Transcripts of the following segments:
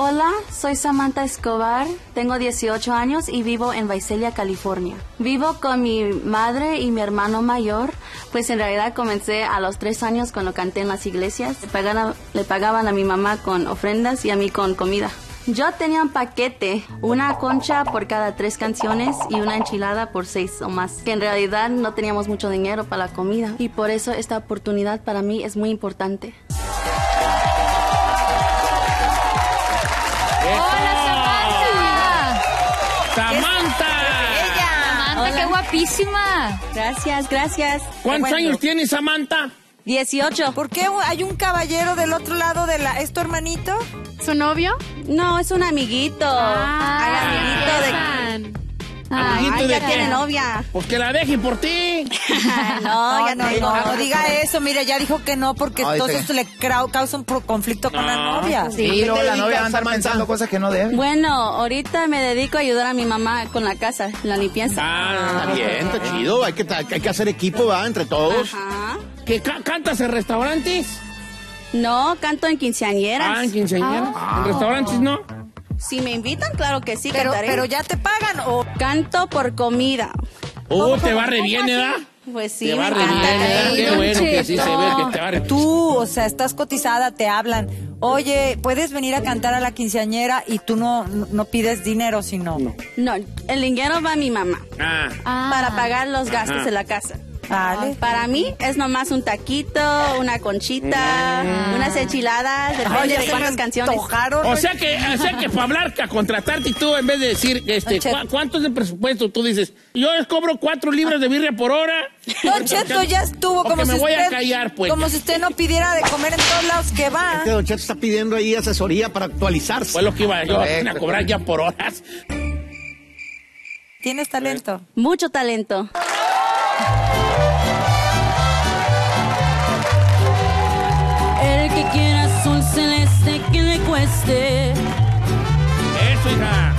Hola, soy Samantha Escobar, tengo 18 años y vivo en Visalia, California. Vivo con mi madre y mi hermano mayor, pues en realidad comencé a los tres años cuando canté en las iglesias. Le pagaban, le pagaban a mi mamá con ofrendas y a mí con comida. Yo tenía un paquete, una concha por cada tres canciones y una enchilada por seis o más. Que en realidad no teníamos mucho dinero para la comida y por eso esta oportunidad para mí es muy importante. ¡Hola, Samantha! ¡Samantha! Samantha, qué guapísima. Gracias, gracias. ¿Cuántos años tienes, Samantha? 18. ¿Por qué hay un caballero del otro lado de la... ¿Es tu hermanito? ¿Su novio? No, es un amiguito. Ah, amiguito de... Ay, ¿Amiguito Ay, ya qué? tiene novia. Pues que la deje por ti. no, ya no, no, no diga eso. Mira, ya dijo que no porque Ay, entonces te- le causa un conflicto con la No. novia. Sí, luego la novia va a andar Samantha? pensando cosas que no debe. Bueno, ahorita me dedico a ayudar a mi mamá con la casa, la limpieza. Ah, Está bien, está chido. Hay que, hay que hacer equipo, ¿va? Entre todos. Ajá. ¿Que ca- cantas en restaurantes? No, canto en quinceañeras. Ah, en quinceañeras. ¿En restaurantes no? Si me invitan, claro que sí, Pero, cantaré. pero ya te pagan o... Canto por comida. Oh, te va re bien, ¿verdad? Pues sí, Te Qué bueno que sí se ve que te va re Tú, o sea, estás cotizada, te hablan. Oye, ¿puedes venir a cantar a la quinceañera y tú no, no pides dinero, sino... No, el dinero va a mi mamá Ah, Ah. para pagar los gastos Ajá. de la casa. Vale. Para mí es nomás un taquito, una conchita, unas enchiladas, depende Oye, de se cuántas me canciones. antojaron. o sea que, o sea que para hablar, a contratarte y tú, en vez de decir, este. ¿cu- ¿cuánto es el presupuesto? Tú dices, yo les cobro cuatro libras de birria por hora. Don Cheto ya estuvo como me si voy a usted, callar, pues. como si usted no pidiera de comer en todos lados que va. Este Don Cheto está pidiendo ahí asesoría para actualizarse. Fue lo que iba yo a cobrar ya por horas. Tienes talento. Mucho talento. Azul celeste que le cueste Eso, hija.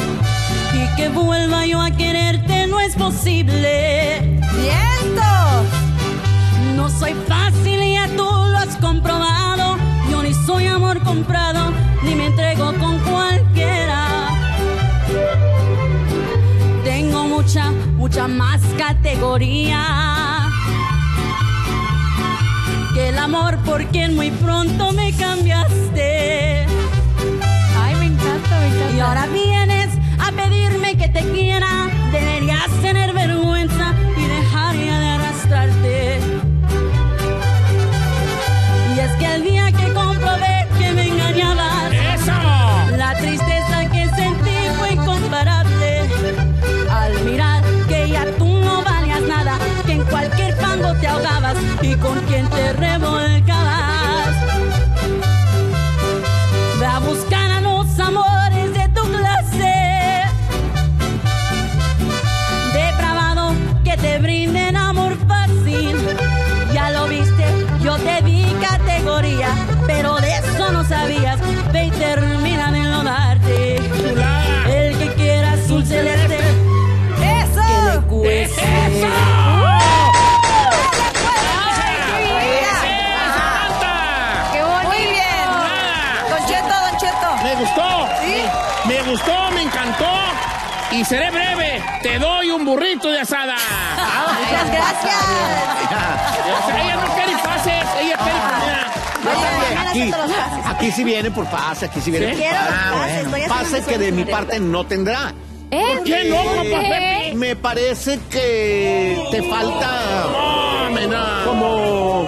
y que vuelva yo a quererte no es posible. ¡Viento! No soy fácil y ya tú lo has comprobado. Yo ni soy amor comprado, ni me entrego con cualquiera. Tengo mucha, mucha más categoría amor por quien muy pronto me cambiaste. Ay, me encanta, me encanta. Y ahora vienes a pedirme que te quiera. Deberías tener vergüenza y dejar ya de arrastrarte. Y es que el día que comprobé que me engañabas, ¡Eso! la tristeza que sentí fue incomparable. Al mirar que ya tú no valías nada, que en cualquier fango te ahogabas y con quien te gustó. ¿Sí? Me gustó, me encantó. Y seré breve. Te doy un burrito de asada. Muchas gracias. O sea, ella no quiere pases, ella quiere comida. Mañana aquí, aquí sí viene por pase, aquí sí viene ¿Sí? por Quiero Ah, pases, estoy haciendo Pase que de mi parte no tendrá. ¿Eh? ¿Por qué no, papá Pepe? Me parece que te falta No, me no. como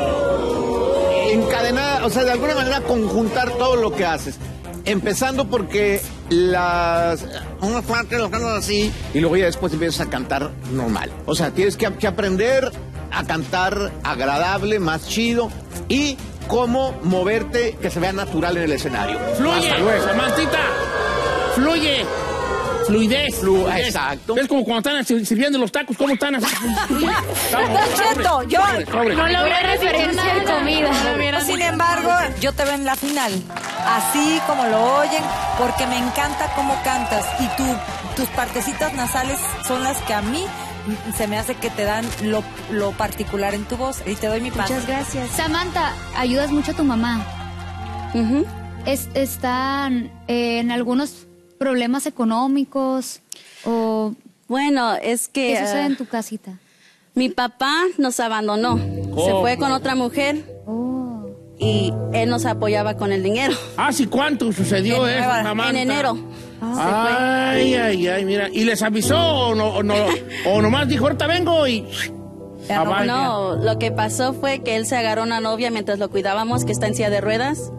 encadenar, o sea, de alguna manera conjuntar todo lo que haces. Empezando porque las unas partes lo cantas así y luego ya después empiezas a cantar normal. O sea, tienes que, que aprender a cantar agradable, más chido y cómo moverte que se vea natural en el escenario. Fluye. Samantita. Fluye. Fluidez. Flu- fluidez. exacto. Es como cuando están sir- sirviendo los tacos, ¿cómo están así? Don Cheto, yo... Sobre. No logré referencia de comida. Sin embargo, yo te veo en la final. Así como lo oyen, porque me encanta cómo cantas. Y tú, tus partecitas nasales son las que a mí se me hace que te dan lo, lo particular en tu voz. Y te doy mi pase. Muchas gracias. Samantha, ayudas mucho a tu mamá. Es- están eh, en algunos problemas económicos o Bueno, es que qué sucede ah, en tu casita? mi papá nos abandonó. Se fue con otra mujer Oh. y él nos apoyaba con el dinero. Ah, sí, ¿cuánto sucedió En eso, Samantha? En enero. Ay, ay, ay, mira. ¿Y les avisó o, no, o, no, o nomás dijo, ahorita vengo y... Ya Ah. No, lo que pasó fue que él se agarró una novia mientras lo cuidábamos, que está en silla de ruedas.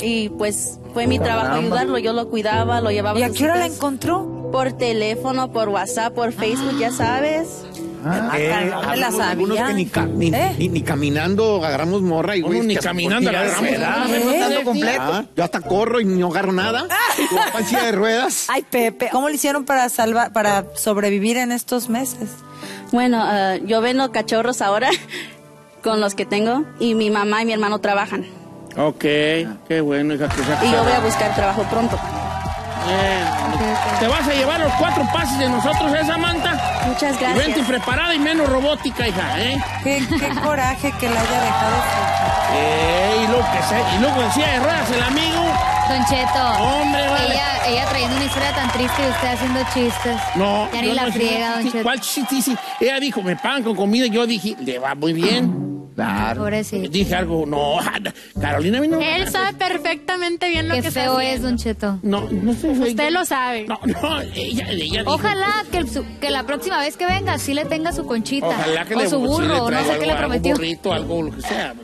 Y pues fue mi trabajo ayudarlo. Yo lo cuidaba, lo llevaba ¿Y a qué hora la encontró? Por teléfono, por WhatsApp, por Facebook, ya sabes. Ah, Eh, caray, no me la sabía. que ni, ca- ni, ¿Eh? ni- ni caminando agarramos morra y Uno güey, ni caminando por agarramos. ¿verdad, Tanto Lefty? completo. Ah, yo hasta corro y no agarro nada. Silla de ruedas. Ay, Pepe, ¿cómo le hicieron para salvar, para sobrevivir en estos meses? Bueno, ah, yo vendo cachorros ahora con los que tengo y mi mamá y mi hermano trabajan. Ok, qué bueno, hija, que Y yo voy a buscar trabajo pronto. Bien. ¿Te vas a llevar los cuatro pases de nosotros, eh, Samantha? Muchas Y vente gracias. preparada y menos robótica, hija, ¿eh? Qué, qué coraje que la haya dejado. Eh, y, luego que se, y luego decía de ruedas el amigo. Don Cheto. Hombre, vale. Ella, ella trayendo una historia tan triste y usted haciendo chistes. No, Ya ni yo la no- friega, don sí, Cheto. ¿Cuál chiste? Sí, Ella dijo, me pagan con comida. y Yo dije, le va muy bien. Claro. Pobrecito. Dije algo, no, Carolina vino. Él sabe perfectamente bien lo Qué que está feo es. Don Cheto. No, no sé. Usted lo sabe. No, no, ella, ella dijo- Ojalá que, el- su- que la próxima vez que venga sí le tenga su conchita. Ojalá que o le su sí le burro, no sé algo, qué le algo, prometió. burrito, algo, lo que sea.